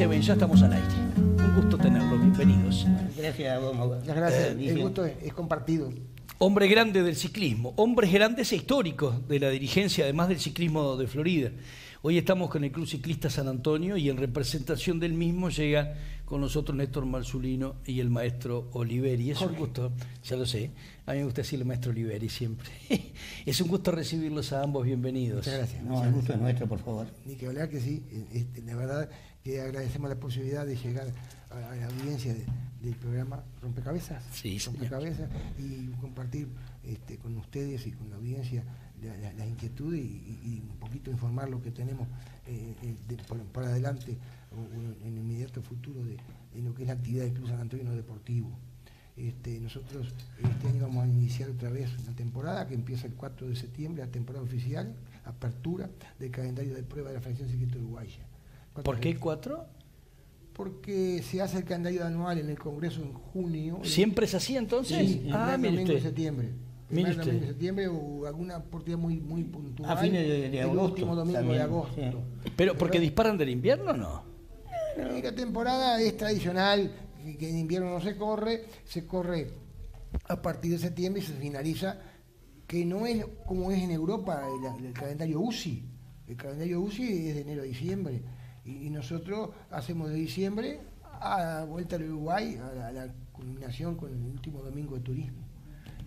dice Ben, ya estamos al aire. Un gusto tenerlos, bienvenidos. Gracias a vos. Muchas gracias. Eh, el gusto es, es compartido. Hombre grande del ciclismo, hombres grandes e históricos de la dirigencia, además del ciclismo de Florida. Hoy estamos con el Club Ciclista San Antonio y en representación del mismo llega con nosotros Néstor Marzulino y el maestro Oliveri. Es un gusto, ya lo sé, a mí me gusta decirle maestro Oliveri siempre. es un gusto recibirlos a ambos, bienvenidos. Muchas gracias. No, el gusto es nuestro, por favor. Ni que hablar que sí. este, la verdad que agradecemos la posibilidad de llegar a, a la audiencia de- del programa Rompecabezas. Sí. Rompecabezas y compartir este, con ustedes y con la audiencia la, la- la inquietud y, un poquito informar lo que tenemos eh, eh, de- por, por adelante o- o en el inmediato futuro de, de lo que es la actividad del Club San Antonio Deportivo. Este, nosotros este año vamos a iniciar otra vez una temporada que empieza el 4 de septiembre, la temporada oficial, apertura del calendario de prueba de la Federación Ciclista Uruguaya. ¿Por qué cuatro? Porque se hace el calendario anual en el Congreso en junio. ¿Siempre es así entonces? Sí, ah, mire usted. septiembre. Mire usted. septiembre o alguna oportunidad muy, muy puntual. A fines de- de el agosto último domingo también, de agosto. sí. Pero porque disparan del invierno o no? La temporada es tradicional, que- que en invierno no se corre, se corre a partir de septiembre y se finaliza, que no es como es en Europa el, el calendario UCI. El calendario UCI es de enero a diciembre. Y, y nosotros hacemos de diciembre a la vuelta al Uruguay, a la, a la culminación con el último domingo de turismo.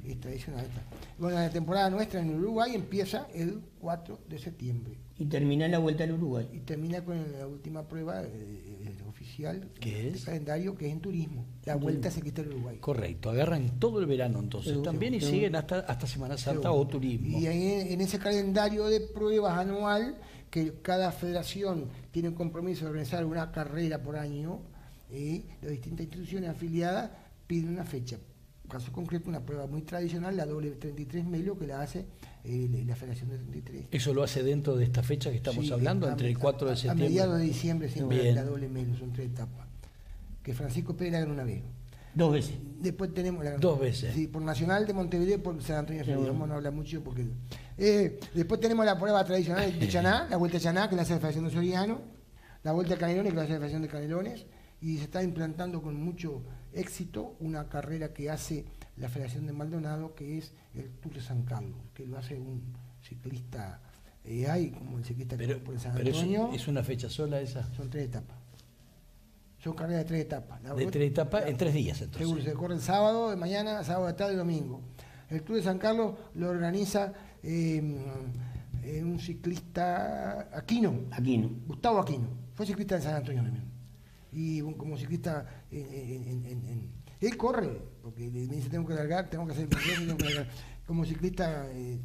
Es tradicional esta. Bueno, la temporada nuestra en Uruguay empieza el 4 de septiembre Y termina la vuelta al Uruguay. y termina con la última prueba eh, eh, oficial ¿Qué del es? calendario que es en turismo la vuelta ciclista al Uruguay Correcto, agarran todo el verano entonces también y siguen hasta, hasta Semana Santa Seguro. o turismo. y ahí en, en ese calendario de pruebas anual que cada federación tiene un compromiso de organizar una carrera por año eh, las distintas instituciones afiliadas piden una fecha caso concreto una prueba muy tradicional la doble 33 Melo que la hace eh, la Federación de 33 ¿Eso lo hace dentro de esta fecha que estamos Sí, hablando, a- entre el 4 de septiembre? A mediados de diciembre siempre Bien. la doble Melo, son tres etapas. Que Francisco Pérez la ganó una vez. Dos veces. Después tenemos la Dos veces. Sí, por Nacional de Montevideo y por San Antonio Seguro. Vamos a no hablar mucho porque. Eh, después tenemos la prueba tradicional de Chaná, la vuelta a Chaná, que la hace la Federación de Soriano, la vuelta a Canelones, que la hace la Federación de Canelones, y se está implantando con mucho éxito una carrera que hace la Federación de Maldonado, que es el Tour de San Carlos, que lo hace un ciclista. Eh, hay como el ciclista que Pero, corre por San pero es, Antonio. es una fecha sola esa. Son tres etapas. Son carreras de tres etapas. La De tres etapas en tres días entonces. Seguro, se corre el sábado de mañana, sábado de tarde y domingo. El Tour de San Carlos lo organiza eh, eh, un ciclista Aquino, Aquí no. Gustavo Aquino. Fue ciclista de San Antonio también. Y como ciclista en, en- en- en- en- él corre, porque me dice tengo que largar, tengo que hacer el tengo que largar. Como ciclista, eh,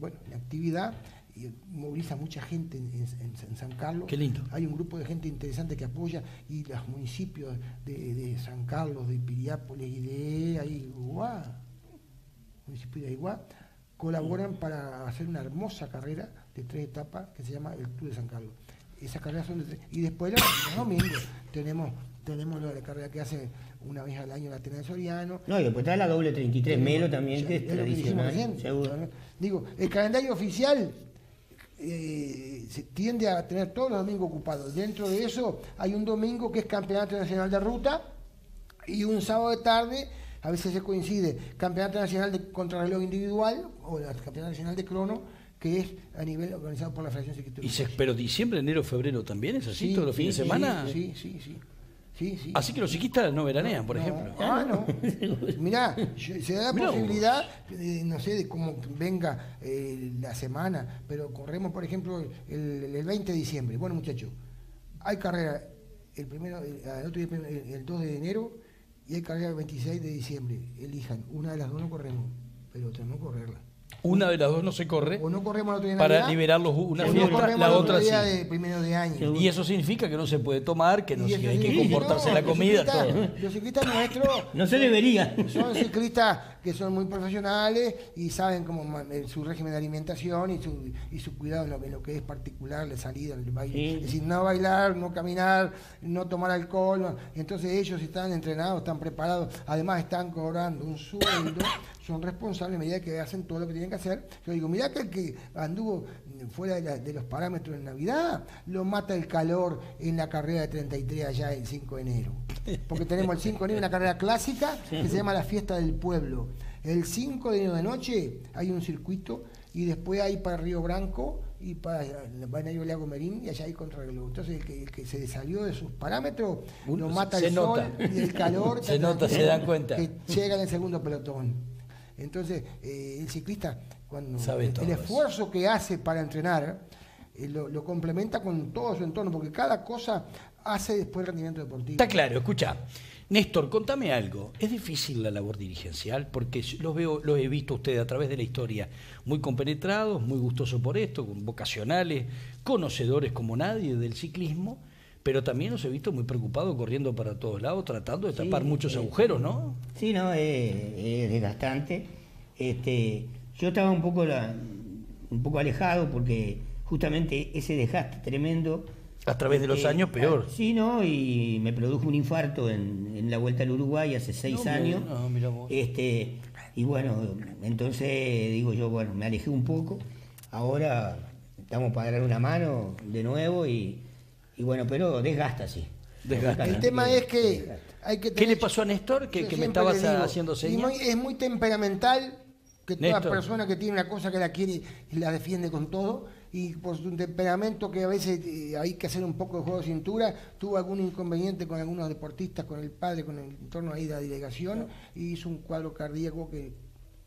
bueno, en actividad, y moviliza mucha gente en, en- en San Carlos. Qué lindo. Hay un grupo de gente interesante que apoya y los municipios de, de San Carlos, de Piriápolis y de Aiguá, municipio de Aiguá, colaboran para hacer una hermosa carrera de tres etapas que se llama el Tour de San Carlos. Esas carreras son de tres. Y después los, domingos tenemos, tenemos la carrera que hace una vez al año la Tena de Soriano. No, y después está la doble 33 Melo también, que es Ya, que tradicional. recién. Digo, el calendario oficial eh, se tiende a tener todos los domingos ocupados. Dentro de eso hay un domingo que es Campeonato Nacional de Ruta y un sábado de tarde, a veces se coincide, Campeonato Nacional de Contrarreloj Individual o el Campeonato Nacional de Crono, que es a nivel organizado por la Federación Ciclista Y se, pero diciembre, enero, febrero también es así, Sí, todos los fines de semana. Sí, sí, sí. Sí, sí. Así que los ciclistas no veranean, por No, ejemplo. Ah, no. Mirá, se da la Mirá posibilidad, eh, no sé de cómo venga eh, la semana, pero corremos, por ejemplo, el, el 20 de diciembre. Bueno, muchachos, hay carrera el primero, el, el otro día, el, el 2 de enero y hay carrera el 26 de diciembre. Elijan, una de las dos no corremos, pero tenemos que correrla. Una de las dos no se corre O no corremos de para Navidad, liberarlos una o no fiesta, la otra sí. de primero de año. Y eso significa que no se puede tomar, que, no se- hay que comportarse no, la los comida, ciclistas-. Los ciclistas nuestros No se debería. son ciclistas que son muy profesionales y saben cómo eh, su régimen de alimentación y su, y su cuidado en lo, en lo que es particular, la salida, el baile. Sí. Es decir, no bailar, no caminar, no tomar alcohol. no- Entonces ellos están entrenados, están preparados, además están cobrando un sueldo, son responsables a medida que hacen todo lo que tienen que hacer. Yo digo, mirá que el que anduvo fuera de, la- de los parámetros en Navidad, lo mata el calor en la carrera de 33 allá el 5 de enero. Porque tenemos el 5 de enero una carrera clásica que se llama la fiesta del pueblo. El 5 de noche hay un circuito y después hay para Río Branco y para Balneario Lago Merín y allá hay contrarreloj. Entonces el que, el que se salió de sus parámetros Uno lo mata se el nota. sol y el calor. Se nota, se dan cuenta. Que llega en el segundo pelotón. Entonces, eh, el ciclista, cuando Sabe el, esfuerzo que hace para entrenar, eh, lo, lo complementa con todo su entorno, porque cada cosa hace después el rendimiento deportivo. Está claro, escucha. Néstor, contame algo. ¿Es difícil la labor dirigencial? Porque los veo, los he visto a ustedes a través de la historia, muy compenetrados, muy gustosos por esto, vocacionales, conocedores como nadie del ciclismo, pero también los he visto muy preocupados corriendo para todos lados, tratando de Sí, tapar muchos eh, agujeros, ¿no? Sí, no, es, es desgastante. Este, yo estaba un poco, la- un poco alejado porque justamente ese desgaste tremendo. A través de los años, peor. ah, Sí, ¿no? Y me produjo un infarto en, en la vuelta al Uruguay hace seis No, años. no, mirá vos. Este, y bueno, entonces digo yo, bueno, me alejé un poco. Ahora estamos para dar una mano de nuevo y, y bueno, pero desgasta, sí. Desgasta. El tema es que hay que ¿Qué le pasó a Néstor? Que, me estabas digo, haciendo señas. muy- es muy temperamental, que toda Néstor. persona que tiene una cosa que la quiere y la defiende con todo, y por su temperamento que a veces eh, hay que hacer un poco de juego de cintura, tuvo algún inconveniente con algunos deportistas, con el padre, con el entorno ahí de la delegación, y hizo un cuadro cardíaco que,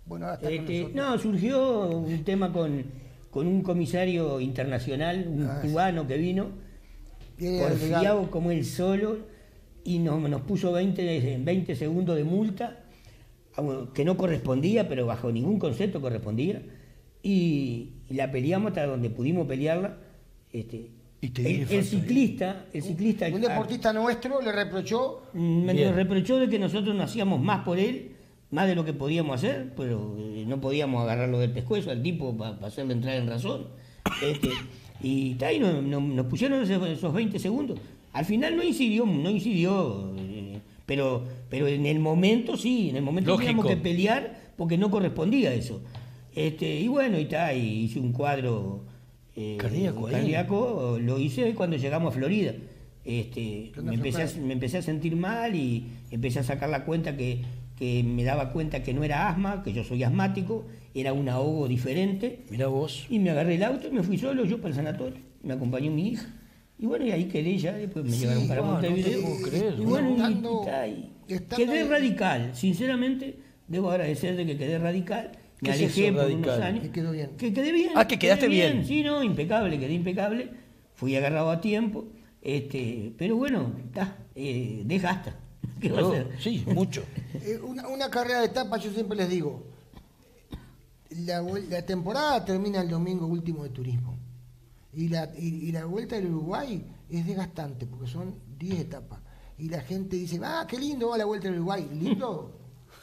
bueno, ahora está Este, no, surgió un tema con, con un comisario internacional, un Ah, sí. cubano que vino, porfiado como él solo, y nos, nos puso 20, 20 segundos de multa, que no correspondía, pero bajo ningún concepto correspondía, y, y la peleamos hasta donde pudimos pelearla. Este, Y te el, ahí. ciclista, el ciclista Un deportista nuestro le reprochó me Bien. nos reprochó de que nosotros no hacíamos más por él, más de lo que podíamos hacer, pero eh, no podíamos agarrarlo del pescuezo al tipo para hacerle entrar en razón. Este, y está ahí, nos, nos- nos pusieron esos, esos 20 segundos. Al final no incidió, no incidió, eh, pero, pero en el momento sí, en el momento Lógico. teníamos que pelear porque no correspondía eso. Este, y bueno, y está, y hice un cuadro eh, Cardíaco lo hice cuando llegamos a Florida. Este, ¿Qué onda, me, empecé a, Flor? me empecé a sentir mal y empecé a sacar la cuenta que, que me daba cuenta que no era asma, que yo soy asmático, era un ahogo diferente. Mirá vos. Y me agarré el auto y me fui solo yo para el sanatorio. Me acompañó mi hija. Y bueno, y ahí quedé ya, después me Sí, llevaron para no te Montevideo. puedo creer. y bueno, y Estando- está ahí. estando quedé ahí- radical, sinceramente, debo agradecer de que quedé radical. Me ¿Qué es alejé por radical? unos años. Que quedó bien. Que quedé bien. Ah, que quedaste quedé bien. Sí, no, impecable, quedé impecable. Fui agarrado a tiempo. Este, pero bueno, está, eh, desgasta. ¿Qué va a No, hacer? sí, mucho. Eh, una, una carrera de etapas, yo siempre les digo, la, la temporada termina el domingo último de turismo. Y la, y, y la vuelta del Uruguay es desgastante, porque son 10 etapas. Y la gente dice, ah, qué lindo va la vuelta del Uruguay. ¿Lindo?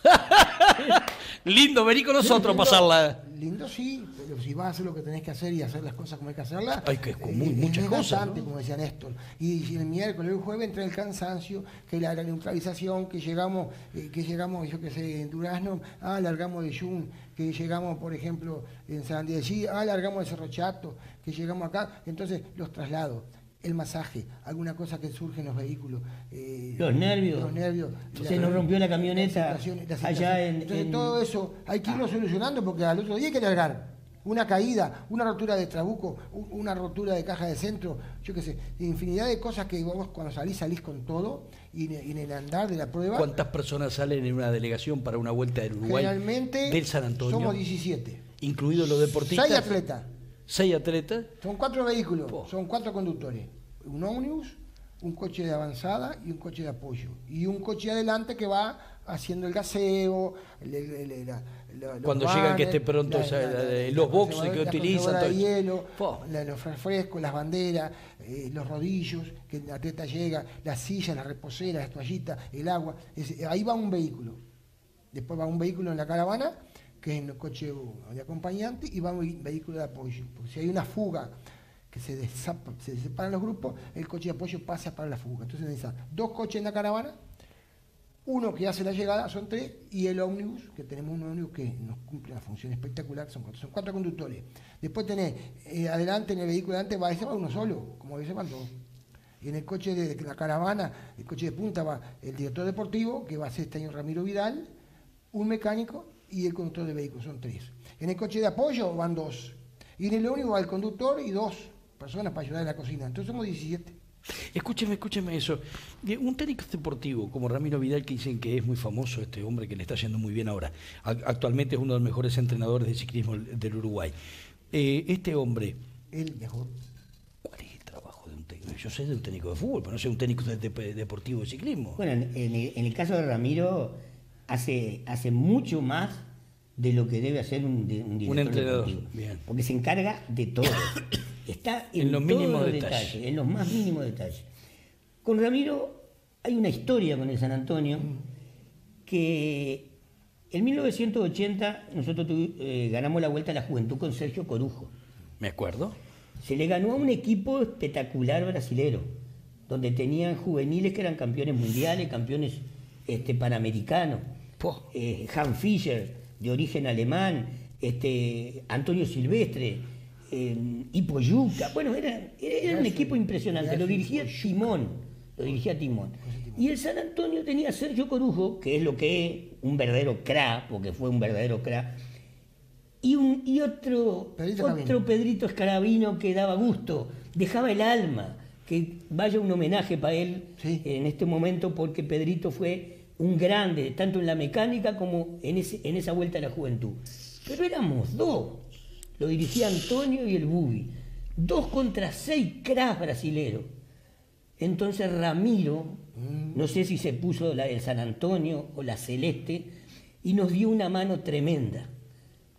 Lindo, vení con nosotros a pasarla. Lindo sí, pero si vas a hacer lo que tenés que hacer y hacer las cosas como hay que hacerlas, Hay que- con muy- es muchas cosas, desgastante, ¿no? como decía Néstor. Y si el miércoles el jueves entra el cansancio, que la, la neutralización, que llegamos, eh, que llegamos, yo qué sé, en Durazno, ah, largamos de Jun, que llegamos, por ejemplo, en San Diego, ah, largamos de Cerro Chato, que llegamos acá, entonces los traslados. El masaje, alguna cosa que surge en los vehículos. eh, Los nervios. Los nervios. Se nos rompió la camioneta allá en- Entonces, en- todo eso hay que irlo solucionando porque al otro día hay que largar. Una caída, una rotura de trabuco, una rotura de caja de centro, yo qué sé, infinidad de cosas que vos cuando salís salís con todo y en, y en el andar de la prueba. ¿Cuántas personas salen en una delegación para una vuelta del Uruguay? Generalmente Del San Antonio. somos 17. Incluidos los deportistas. Seis atletas. Seis atletas. Son cuatro vehículos, Po. son cuatro conductores. Un ómnibus, un coche de avanzada y un coche de apoyo. Y un coche adelante que va haciendo el gaseo, el- el- la- la- Cuando llegan que esté pronto la- los boxes que utilizan, todo hielo, los refrescos, las banderas, eh, los rodillos, que el atleta llega, las sillas, las reposeras, las toallitas, el agua. Es- ahí va un vehículo. Después va un vehículo en la caravana, que es el coche de acompañante, y va un ve- vehículo de apoyo. Porque si hay una fuga que se, desapa- se separan los grupos, el coche de apoyo pasa para la fuga. Entonces necesita dos coches en la caravana, uno que hace la llegada, son tres, y el ómnibus, que tenemos un ómnibus que nos cumple una función espectacular, son cuatro, son cuatro conductores. Después tenés, eh, adelante, en el vehículo adelante va, ese va uno solo, como a veces van todos. Y en el coche de la caravana, el coche de punta va el director deportivo, que va a ser este año Ramiro Vidal, un mecánico y el conductor de vehículos, son tres. En el coche de apoyo van dos. Y en el ómnibus va el conductor y dos personas para ayudar en la cocina. Entonces somos 17. Escúcheme, escúcheme eso. Un técnico deportivo como Ramiro Vidal, que dicen que es muy famoso, este hombre que le está yendo muy bien ahora, actualmente es uno de los mejores entrenadores de ciclismo del Uruguay. Eh, este hombre, El mejor. ¿cuál es el trabajo de un técnico? Yo sé de un técnico de fútbol, pero no sé de un técnico de- de- deportivo de ciclismo. Bueno, en, en el, en el caso de Ramiro, hace, hace mucho más de lo que debe hacer un, di- un director entrenador, deportivo. bien. Porque se encarga de todo. Está en, En los todos mínimos los detalles. en los más mínimos detalles. Con Ramiro hay una historia con el San Antonio que en 1980 nosotros eh, ganamos la Vuelta a la Juventud con Sergio Corujo. ¿Me acuerdo? Se le ganó a un equipo espectacular brasilero, donde tenían juveniles que eran campeones mundiales, campeones este, panamericanos. Eh, Han Fischer, de origen alemán, este, Antonio Silvestre, eh, Ipo. Bueno, era, era, era un equipo impresionante. Lo dirigía Timón. Lo dirigía Timón. Y el San Antonio tenía a Sergio Corujo, que es lo que es un verdadero cra, porque fue un verdadero cra. Y, un, y otro, Pedrito otro Escarabino. Pedrito Escarabino que daba gusto, dejaba el alma, que vaya un homenaje para él Sí. en este momento, porque Pedrito fue un grande, tanto en la mecánica como en, ese, en esa vuelta a la juventud. Pero éramos dos, lo dirigía Antonio y el Bubi, dos contra seis cracks brasileros. Entonces Ramiro, no sé si se puso la del San Antonio o la celeste, y nos dio una mano tremenda.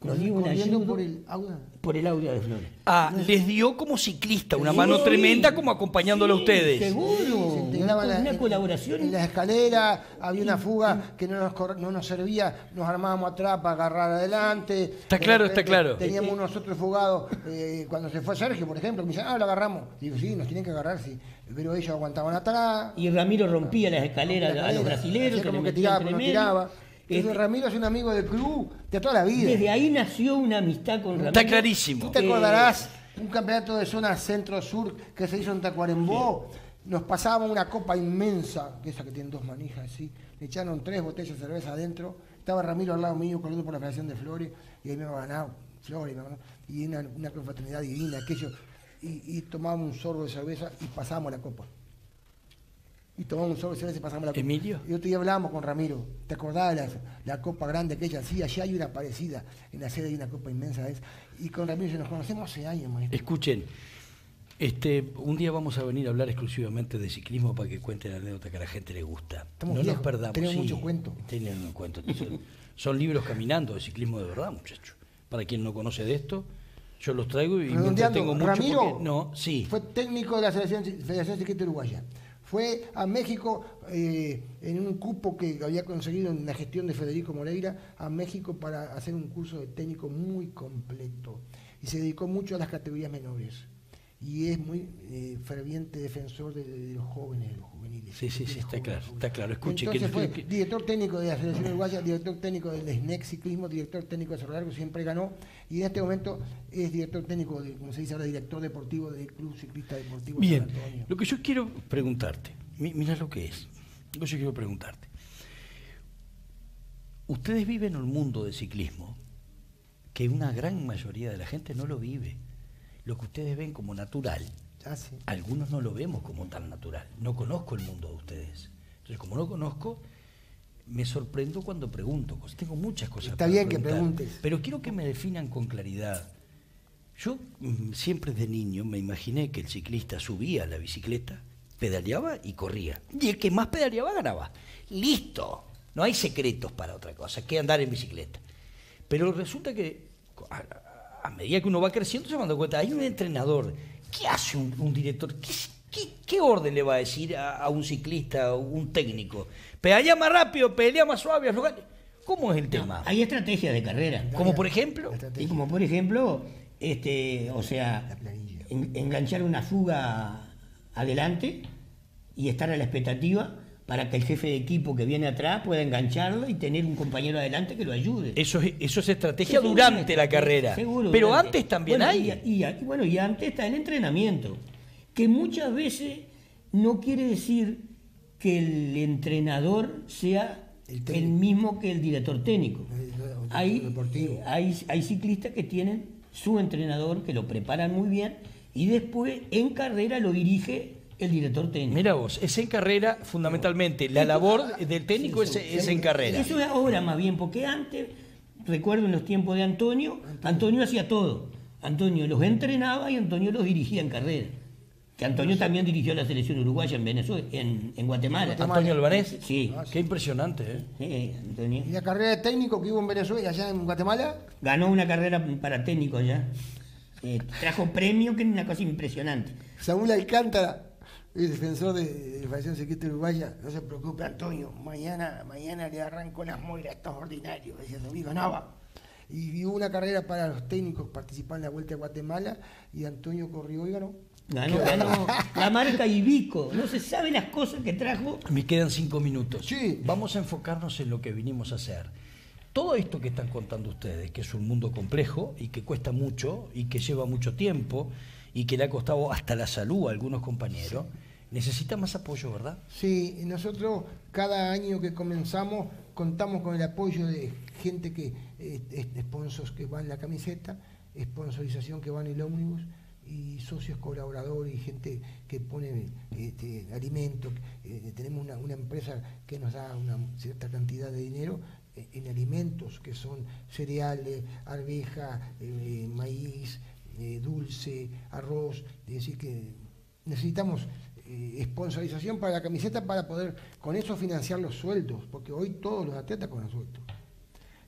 Nos dio una ayuda por el agua. por el audio de Flores. Ah, les dio como ciclista una Sí, mano tremenda como acompañándolo a ustedes. Seguro, Se una, la- colaboración. En las escaleras había una fuga que no nos, no nos servía, nos armábamos atrás para agarrar adelante. Está claro, está repente claro. Teníamos nosotros fugados, eh, cuando se fue Sergio, por ejemplo, me dicen, ah, lo agarramos. Digo, sí, nos tienen que agarrar, sí. Pero ellos aguantaban atrás. Y Ramiro rompía las escaleras la a los brasileros. como que tiraba, pero no tiraba. Entonces Este, Ramiro es un amigo del club de toda la vida. desde ahí nació una amistad con Ramiro. Está clarísimo. ¿Tú te Eh, acordarás un campeonato de zona centro-sur que se hizo en Tacuarembó? Nos pasábamos una copa inmensa, que esa que tiene dos manijas así. Le echaron tres botellas de cerveza adentro. Estaba Ramiro al lado mío corriendo por la Federación de Flores y ahí me había ganado Flores. me ganado, Y una, una confraternidad divina, aquello. Y, y tomábamos un sorbo de cerveza y pasábamos la copa. Y tomamos un de cerveza y pasamos la copa. ¿Emilio? Y otro día hablábamos con Ramiro. ¿Te acordás de la, la copa grande que ella hacía? Allá hay una parecida. En la sede hay una copa inmensa esa. Y con Ramiro ya nos conocemos hace años, maestro. Escuchen, este, un día vamos a venir a hablar exclusivamente de ciclismo para que cuenten la anécdota que a la gente le gusta. Estamos no nos perdamos. tenemos sí, mucho cuento. Tienen un cuento. Son, son libros caminando de ciclismo de verdad, muchachos. Para quien no conoce de esto, yo los traigo y me entretengo mucho. Ramiro porque- no, sí. fue técnico de la Selección- Federación Ciclista Uruguaya. Fue a México eh, en un cupo que había conseguido en la gestión de Federico Moreira, a México para hacer un curso de técnico muy completo. Y se dedicó mucho a las categorías menores. Y es muy eh, ferviente defensor de, de los jóvenes, de los juveniles. Sí, sí, sí, de está jóvenes, claro, jóvenes. está claro. Escuche, que- Entonces fue que- director técnico de la Selección Uruguaya, director técnico del SNEC Ciclismo, director técnico de Cerro Largo, siempre ganó. Y en este momento es director técnico, de, como se dice ahora, director deportivo del Club Ciclista Deportivo Bien, San Antonio. lo que yo quiero preguntarte, mi- mira lo que es. Lo que yo quiero preguntarte. Ustedes viven en un mundo de ciclismo que una gran mayoría de la gente no lo vive. Lo que ustedes ven como natural, sé. algunos no lo vemos como tan natural. No conozco el mundo de ustedes. Entonces, como no conozco, me sorprendo cuando pregunto cosas. Tengo muchas cosas Está para bien que preguntes. Pero quiero que me definan con claridad. Yo mm, siempre de niño me imaginé que el ciclista subía a la bicicleta, pedaleaba y corría. Y el que más pedaleaba ganaba. Listo. No hay secretos para otra cosa que andar en bicicleta. Pero resulta que a, medida que uno va creciendo se va dando cuenta, hay un entrenador. ¿Qué hace un, un director? ¿Qué, qué- qué orden le va a decir a, a un ciclista o un técnico? Pedalea más rápido, pedalea más suave. ¿Cómo es el tema? Hay estrategias de carrera. Como por ejemplo. Y como por ejemplo, este, o sea, en- enganchar una fuga adelante y estar a la expectativa para que el jefe de equipo que viene atrás pueda engancharlo y tener un compañero adelante que lo ayude. Eso es, eso es estrategia Seguro, durante la carrera. seguro, Pero durante. antes también Bueno, hay. Y, y- y bueno, y antes está el entrenamiento, que muchas veces no quiere decir que el entrenador sea El mismo que el director técnico. Hay, hay, hay ciclistas que tienen su entrenador, que lo preparan muy bien, y después en carrera lo dirige el director técnico. Mira vos, es en carrera fundamentalmente. La labor del técnico es, es en carrera. Eso es ahora más bien, porque antes, recuerdo en los tiempos de Antonio, Antonio hacía todo. Antonio los entrenaba y Antonio los dirigía en carrera. Que Antonio también dirigió la selección uruguaya en Venezuela, en, en Guatemala. Antonio Albanés. Sí. Qué impresionante, ¿eh? Sí, Antonio. Y la carrera de técnico que hubo en Venezuela y allá en Guatemala, Ganó una carrera para técnico allá. Eh, trajo premio, que es una cosa impresionante. Saúl Alcántara, el defensor de, de la Federación Ciclista Uruguaya, no se preocupe Antonio, mañana, mañana le arranco las moiras a estos ordinarios, decía y ganaba. Y hubo una carrera para los técnicos participar en la Vuelta a Guatemala y Antonio corrió y ganó. Ganó, ganó la marca Ibico. No se sabe las cosas que trajo. Me quedan cinco minutos. Sí. Vamos a enfocarnos en lo que vinimos a hacer. Todo esto que están contando ustedes, que es un mundo complejo y que cuesta mucho y que lleva mucho tiempo y que le ha costado hasta la salud a algunos compañeros, necesita más apoyo, ¿verdad? Sí, nosotros cada año que comenzamos contamos con el apoyo de gente que, eh, que van la camiseta, sponsorización que va en el ómnibus y socios colaboradores y gente que pone este, alimentos. Eh, tenemos una, empresa que nos da una cierta cantidad de dinero eh, en alimentos que son cereales, arveja, eh, maíz, dulce, arroz. Es decir, que necesitamos eh, para la camiseta para poder con eso financiar los sueldos, porque hoy todos los atletas cobran sueldos.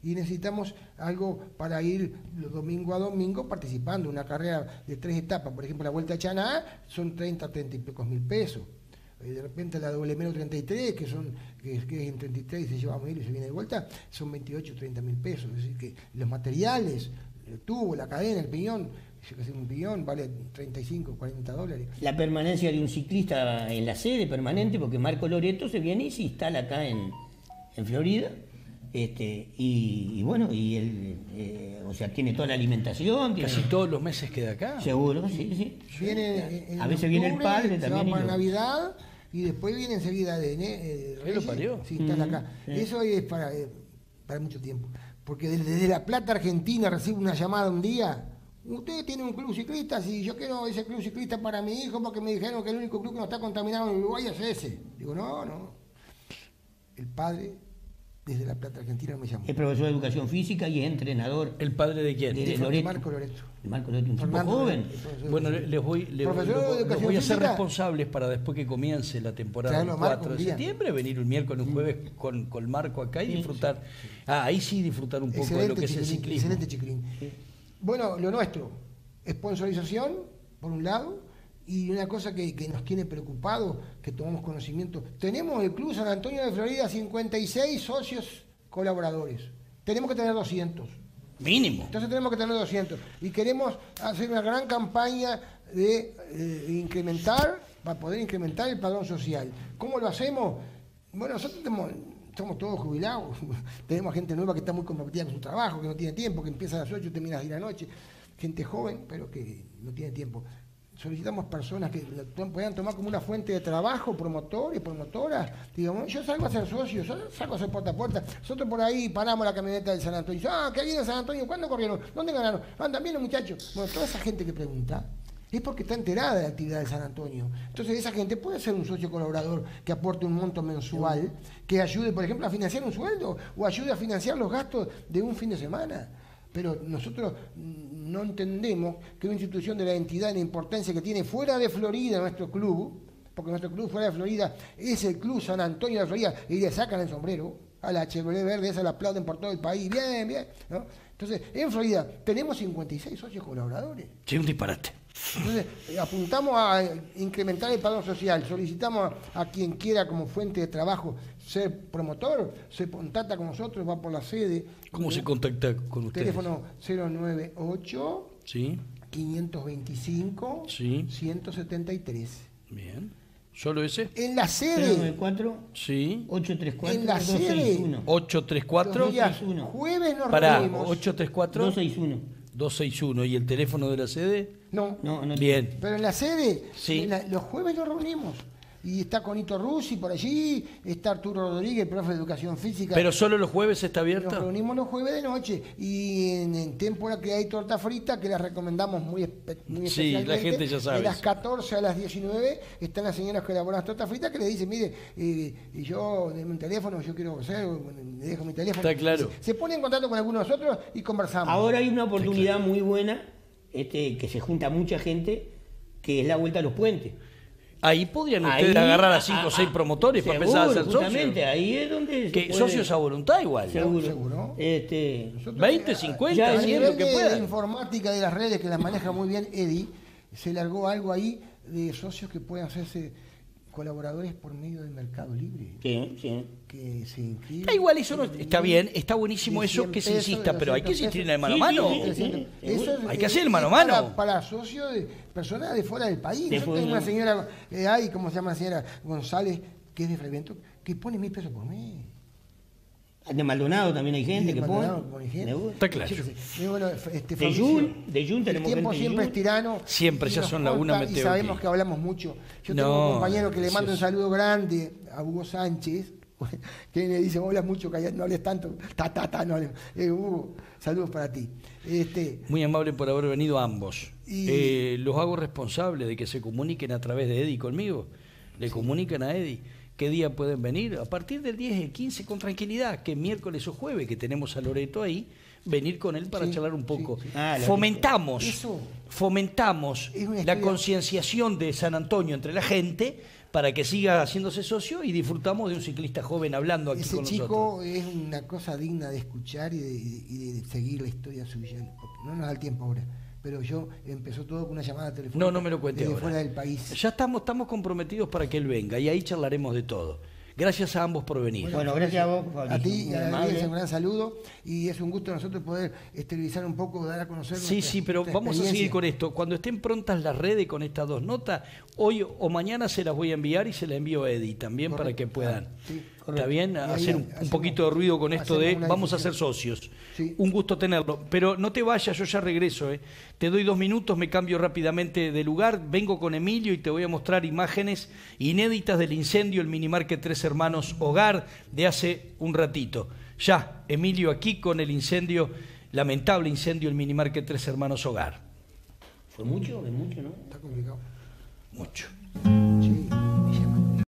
Y necesitamos algo para ir los domingo a domingo participando. Una carrera de tres etapas, por ejemplo, la Vuelta a Chaná son 30, 30 y pocos mil pesos. Eh, de repente la WMero 33, que son que, que es en 33 y se lleva a medir y se viene de vuelta, son 28, 30 mil pesos. Es decir, que los materiales, el tubo, la cadena, el piñón, yo que sé, un piñón vale 35, 40 dólares. La permanencia de un ciclista en la sede permanente, porque Marco Loreto se viene y se instala acá en, en Florida. Este, y, y bueno, y él, eh, o sea, tiene toda la alimentación. Tiene, Casi todos los meses queda acá. Seguro, sí, sí. Viene en A veces viene el padre se también. va y para lo- Navidad y después viene enseguida de, eh, de ¿Él lo Reyes. parió? Sí, están Ujú, acá. sí. Eso es para, eh, para mucho tiempo. Porque desde, La Plata, Argentina, recibo una llamada un día. Usted tiene un club ciclista, si yo quiero ese club ciclista para mi hijo porque me dijeron que el único club que no está contaminado en Uruguay es ese. Digo, no, no. El padre desde La Plata, Argentina, me llamó. Es profesor de educación física y es entrenador ¿El padre de quién? de, De Loreto. Marco Loreto. De Marco Loreto, un tipo Fernando joven. Profesor de Bueno, les voy, le- Profesor los- de los educación voy a hacer responsables para después que comience la temporada del a Marco 4 de septiembre, venir un miércoles, un jueves con, con Marco acá y disfrutar. Ah, ahí sí disfrutar un poco de lo que es el ciclismo. excelente chiquilín. Bueno, lo nuestro, sponsorización, por un lado, y una cosa que, que nos tiene preocupado, que tomamos conocimiento. Tenemos el Club San Antonio de Florida 56 socios colaboradores. Tenemos que tener 200. Mínimo. Entonces tenemos que tener 200. Y queremos hacer una gran campaña de eh, incrementar, para poder incrementar el padrón social. ¿Cómo lo hacemos? Bueno, nosotros tenemos- somos todos jubilados. tenemos gente nueva que está muy comprometida con su trabajo, que no tiene tiempo, que empieza a las 8 y termina a las 10 de la noche. Gente joven, pero que no tiene tiempo. Solicitamos personas que puedan tomar como una fuente de trabajo, promotores, promotoras. Digamos, yo salgo a ser socio, yo salgo a ser puerta a puerta. Nosotros por ahí paramos la camioneta del San Antonio. Ah, ¿qué viene San Antonio? ¿Cuándo corrieron? ¿Dónde ganaron? Andan bien los muchachos. Bueno, toda esa gente que pregunta es porque está enterada de la actividad de San Antonio. Entonces esa gente puede ser un socio colaborador que aporte un monto mensual, que ayude, por ejemplo, a financiar un sueldo o ayude a financiar los gastos de un fin de semana. Pero nosotros no entendemos que una institución de la entidad, la importancia que tiene fuera de Florida nuestro club, porque nuestro club fuera de Florida es el Club San Antonio de Florida, y le sacan el sombrero a la Chevrolet verde, esa la aplauden por todo el país, bien, bien. Entonces, en Florida tenemos 56 socios colaboradores. Sí, un disparate. Entonces, eh, apuntamos a incrementar el padrón social, solicitamos a, a quien quiera como fuente de trabajo ser promotor, se contacta con nosotros, va por la sede. ¿Cómo se contacta con ustedes? Teléfono 098 Sí, 525 Sí. 173. bien. ¿Solo ese? En la sede, 094 Sí. 834 En la sede. 261. 834 los días 261. jueves nos para reunimos. 834 261. 261 y el teléfono de la sede. No, No, no. Bien. pero en la sede, Sí. en la- los jueves nos reunimos. Y está Conito Rusi por allí, está Arturo Rodríguez, profe de educación física. Pero solo los jueves está Nos abierta. reunimos los jueves de noche y en, en temporada que hay torta frita que la recomendamos muy, espe- muy Sí, la especialmente. gente ya sabe De las eso. 14 a las 19 están las señoras que elaboran las tortas fritas que le dicen, mire, eh, y yo de un teléfono, yo quiero hacer, le dejo mi teléfono. Está claro. Se, se pone en contacto con algunos de nosotros y conversamos. Ahora hay una oportunidad muy buena este, que se junta mucha gente, que es la vuelta a los puentes. Ahí podrían Ahí- ustedes agarrar a ah, 5 o ah, 6 promotores para empezar a seguro, hacer socios. ahí es donde se Que puede- socios a voluntad igual. Seguro. Seguro. Este, Nosotros, 20, eh, 50, ya a 100, nivel lo que de informática de las redes que las maneja muy bien Eddie, se largó algo ahí de socios que pueden hacerse colaboradores por medio del Mercado Libre. sí, sí. Que se inscriben. Da igual, eso no, está bien, está buenísimo eso 100 que se insista, pero hay que 200 insistir en el mano a mano. sí, sí, sí. Eso es- Hay que hacer el mano a mano. Para, para socios de personas de fuera del país. De una señora, eh, hay, ¿cómo se llama la señora González, que es de Frevento, que pone mil pesos por mes. De Maldonado también hay gente de que pone. Maldonado pone gente. Me gusta. Está claro. Y bueno, este, De Jun, de Jun el tenemos tiempo gente de siempre Jun. es tirano. Siempre, ya son la una, Y sabemos que hablamos mucho. Yo No, tengo un compañero que le manda un saludo grande a Hugo Sánchez, que me dice, hablas mucho, calla- no hables tanto, ta, ta, ta, no hables. Eh, Hugo, saludos para ti. Este, Muy amable por haber venido ambos. Y- Eh, los hago responsables de que se comuniquen a través de Eddie conmigo. Le comunican a Eddie qué día pueden venir. A partir del 10 y el 15 con tranquilidad, que miércoles o jueves que tenemos a Loreto ahí, venir con él para Sí, charlar un poco. sí, sí. Ah, fomentamos, Eso. fomentamos la concienciación de San Antonio entre la gente para que siga haciéndose socio y disfrutamos de un ciclista joven hablando aquí ese con nosotros. chico es una cosa digna de escuchar y de, y de seguir la historia suya. No nos da el tiempo ahora. Pero yo empezó todo con una llamada telefónica. No, no me lo cuente desde ahora. fuera del país. Ya estamos, estamos comprometidos para que él venga y ahí charlaremos de todo. Gracias a ambos por venir. Bueno, gracias a vos, A ti y a un gran saludo y es un gusto nosotros poder esterilizar un poco, dar a conocer. Sí, nuestra- sí, pero vamos a seguir con esto. Cuando estén prontas las redes con estas dos notas, hoy o mañana se las voy a enviar y se las envío a Eddie también para que puedan. Sí, ¿Está bien? Ahí Hacer un, poquito de ruido con esto de vamos a ser socios. Sí. Un gusto tenerlo. Pero no te vayas, yo ya regreso. ¿eh? Te doy dos minutos, me cambio rápidamente de lugar, vengo con Emilio y te voy a mostrar imágenes inéditas del incendio, el minimarket Tres Hermanos Hogar de hace un ratito. Ya, Emilio aquí con el incendio, lamentable incendio, el minimarket Tres Hermanos Hogar. ¿Fue mucho? ¿Es mucho, no? Está complicado. Mucho.